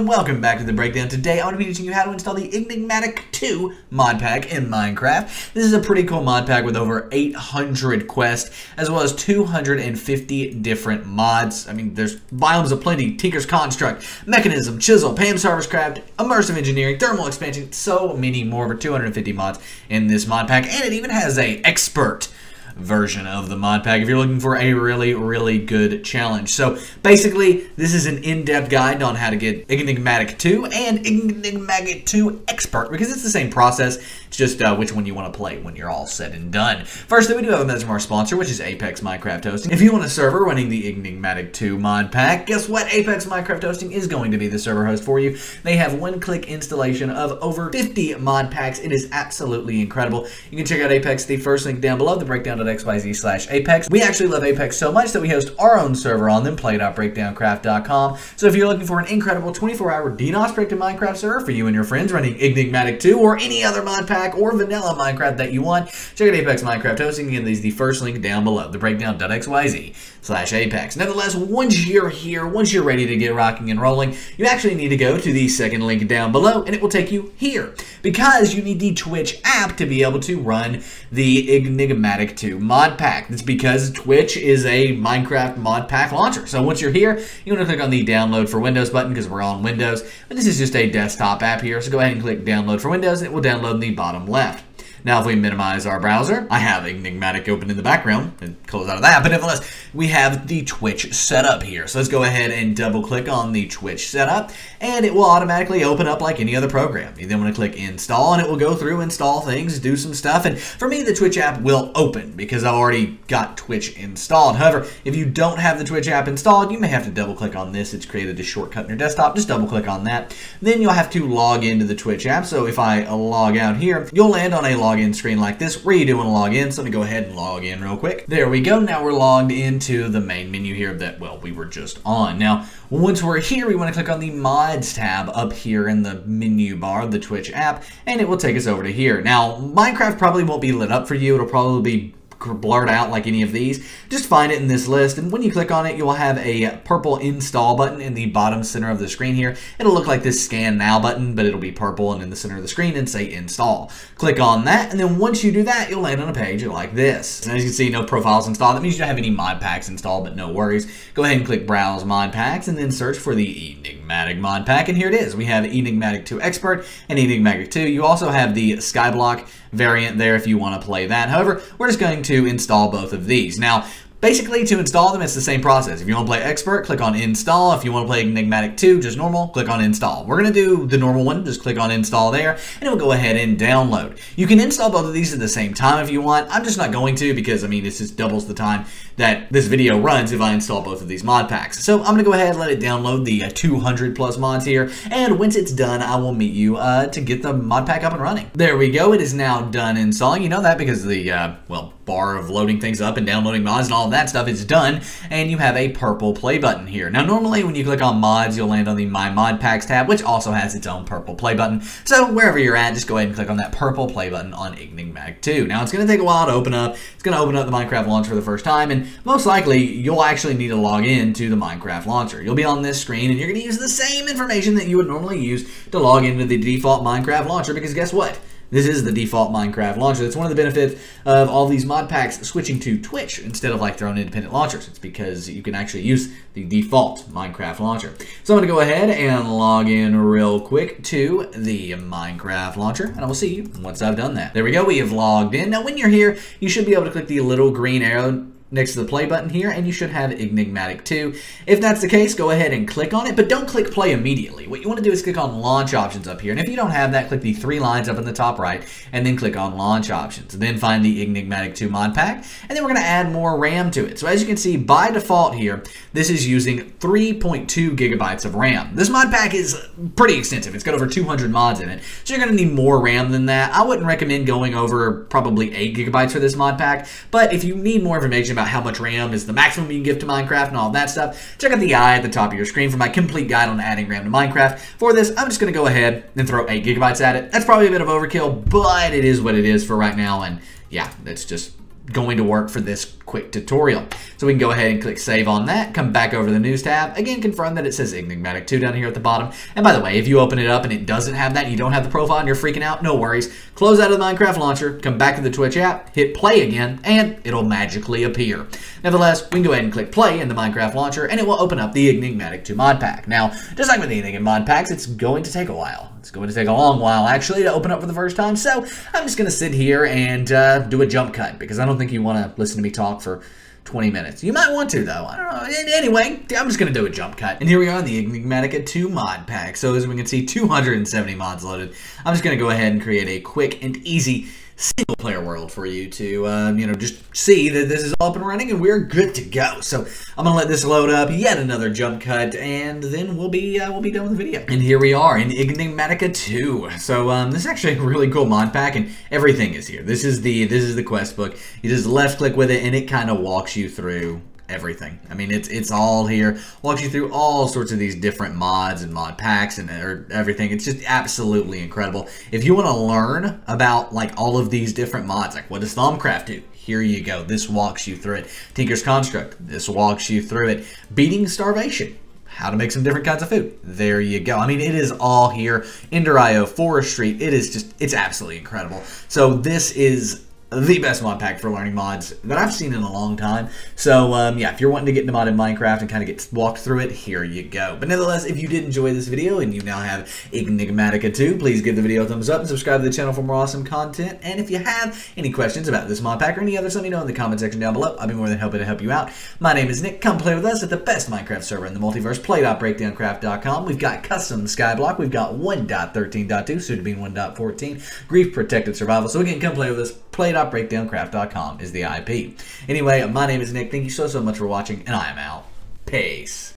and welcome back to the breakdown. Today I'm going to be teaching you how to install the Enigmatica 2 mod pack in Minecraft. This is a pretty cool mod pack with over 800 quests, as well as 250 different mods. I mean, there's Biomes O' Plenty, Tinker's Construct, Mekanism, Chisel, Pam's Harvestcraft, Immersive Engineering, Thermal Expansion, so many more, over 250 mods in this mod pack, and it even has a Expert version of the mod pack if you're looking for a really, really good challenge. So basically, this is an in-depth guide on how to get Enigmatica 2 and Enigmatica 2 Expert because it's the same process. It's just uh, which one you want to play when you're all said and done. First, we do have a our sponsor, which is Apex Minecraft Hosting. If you want a server running the Enigmatica 2 mod pack, guess what? Apex Minecraft Hosting is going to be the server host for you. They have one-click installation of over 50 mod packs. It is absolutely incredible. You can check out Apex, the first link down below, the breakdown.xyz slash Apex. We actually love Apex so much that we host our own server on them, play.breakdowncraft.com. So if you're looking for an incredible 24-hour DDoS protected Minecraft server for you and your friends running Enigmatica 2 or any other mod pack, pack or vanilla Minecraft that you want, check out Apex Minecraft Hosting. Again, there's the first link down below, the breakdown.xyz slash Apex. Nevertheless, once you're here, once you're ready to get rocking and rolling, you actually need to go to the second link down below, and it will take you here, because you need the Twitch app to be able to run the Enigmatica 2 mod pack. That's because Twitch is a Minecraft mod pack launcher. So once you're here, you want to click on the download for Windows button, because we're on Windows, but this is just a desktop app here, so go ahead and click download for Windows, and it will download in the bottom left. Now, if we minimize our browser, I have Enigmatica open in the background and close out of that. But nevertheless, we have the Twitch setup here. So let's go ahead and double click on the Twitch setup and it will automatically open up like any other program. You then want to click install and it will go through, install things, do some stuff. And for me, the Twitch app will open because I've already got Twitch installed. However, if you don't have the Twitch app installed, you may have to double click on this. It's created a shortcut in your desktop. Just double click on that. Then you'll have to log into the Twitch app. So if I log out here, you'll land on a login screen like this where you do want to log in. So let me go ahead and log in real quick. There we go. Now we're logged into the main menu here that, well, we were just on. Now, once we're here, we want to click on the Mods tab up here in the menu bar of the Twitch app, and it will take us over to here. Now, Minecraft probably won't be lit up for you. It'll probably be blurred out like any of these, just find it in this list. And when you click on it, you will have a purple install button in the bottom center of the screen here. It'll look like this scan now button, but it'll be purple and in the center of the screen and say install. Click on that. And then once you do that, you'll land on a page like this. And as you can see, no profiles installed. That means you don't have any mod packs installed, but no worries. Go ahead and click browse mod packs and then search for the Enigmatica mod pack. And here it is. We have Enigmatica 2 Expert and Enigmatica 2. You also have the Skyblock variant there if you want to play that. However, we're just going to install both of these. Now, Basically, to install them, it's the same process. If you want to play Expert, click on Install. If you want to play Enigmatica 2, just normal, click on Install. We're going to do the normal one, just click on Install there, and it will go ahead and download. You can install both of these at the same time if you want. I'm just not going to because, I mean, this just doubles the time that this video runs if I install both of these mod packs. So I'm going to go ahead and let it download the uh, 200 plus mods here, and once it's done, I will meet you uh, to get the mod pack up and running. There we go. It is now done installing. You know that because the, uh, well, bar of loading things up and downloading mods and all of that stuff is done, and you have a purple play button here. Now, normally when you click on mods, you'll land on the My Mod Packs tab, which also has its own purple play button. So wherever you're at, just go ahead and click on that purple play button on Enigmatica 2. Now, it's going to take a while to open up. It's going to open up the Minecraft launcher for the first time, and most likely, you'll actually need to log in to the Minecraft launcher. You'll be on this screen, and you're going to use the same information that you would normally use to log into the default Minecraft launcher, because guess what? This is the default Minecraft launcher. That's one of the benefits of all these mod packs switching to Twitch instead of like their own independent launchers. It's because you can actually use the default Minecraft launcher. So I'm going to go ahead and log in real quick to the Minecraft launcher, and I will see you once I've done that. There we go. We have logged in. Now, when you're here, you should be able to click the little green arrow next to the play button here, and you should have Enigmatica 2. If that's the case, go ahead and click on it, but don't click play immediately. What you want to do is click on launch options up here, and if you don't have that, click the three lines up in the top right, and then click on launch options. Then find the Enigmatica 2 mod pack, and then we're going to add more RAM to it. So as you can see, by default here, this is using 3.2 gigabytes of RAM. This mod pack is pretty extensive. It's got over 200 mods in it, so you're going to need more RAM than that. I wouldn't recommend going over probably 8 gigabytes for this mod pack, but if you need more information about how much RAM is the maximum you can give to Minecraft and all that stuff, check out the eye at the top of your screen for my complete guide on adding RAM to Minecraft. For this, I'm just going to go ahead and throw 8 gigabytes at it. That's probably a bit of overkill, but it is what it is for right now, and yeah, that's just going to work for this quick tutorial. So we can go ahead and click save on that, come back over to the news tab, again confirm that it says Enigmatica 2 down here at the bottom. And by the way, if you open it up and it doesn't have that, you don't have the profile and you're freaking out, no worries. Close out of the Minecraft launcher, come back to the Twitch app, hit play again, and it'll magically appear. Nevertheless, we can go ahead and click play in the Minecraft launcher and it will open up the Enigmatica 2 mod pack. Now, just like with anything in mod packs, it's going to take a while. It's going to take a long while actually to open up for the first time, so I'm just going to sit here and uh, do a jump cut because I don't think you want to listen to me talk for 20 minutes. You might want to, though. I don't know. Anyway, I'm just going to do a jump cut. And here we are in the Enigmatica 2 mod pack. So as we can see, 270 mods loaded. I'm just going to go ahead and create a quick and easy single player world for you to, um, you know, just see that this is all up and running and we're good to go. So I'm to let this load up, yet another jump cut, and then we'll be, uh, we'll be done with the video. And here we are in Enigmatica 2. So um, this is actually a really cool mod pack and everything is here. This is the, this is the quest book. You just left click with it and it kind of walks you through everything. I mean, it's it's all here. Walks you through all sorts of these different mods and mod packs and or everything. It's just absolutely incredible. If you want to learn about like all of these different mods, like what does Thaumcraft do? Here you go. This walks you through it. Tinker's Construct. This walks you through it. Beating Starvation how to make some different kinds of food. There you go. I mean, it is all here. Ender.io, Forestry. It is just, it's absolutely incredible. So this is the best mod pack for learning mods that I've seen in a long time. So um, yeah, if you're wanting to get into modded Minecraft and kind of get walked through it, here you go. But nevertheless, if you did enjoy this video and you now have Enigmatica 2, please give the video a thumbs up and subscribe to the channel for more awesome content. And if you have any questions about this mod pack or any others, let me know in the comment section down below. I'll be more than happy to help you out. My name is Nick. Come play with us at the best Minecraft server in the multiverse, play.breakdowncraft.com. We've got custom skyblock. We've got 1.13.2, soon to be 1.14, grief protected survival. So again, come play with us play.breakdowncraft.com is the IP. Anyway, my name is Nick. Thank you so, so much for watching, and I am out. Peace.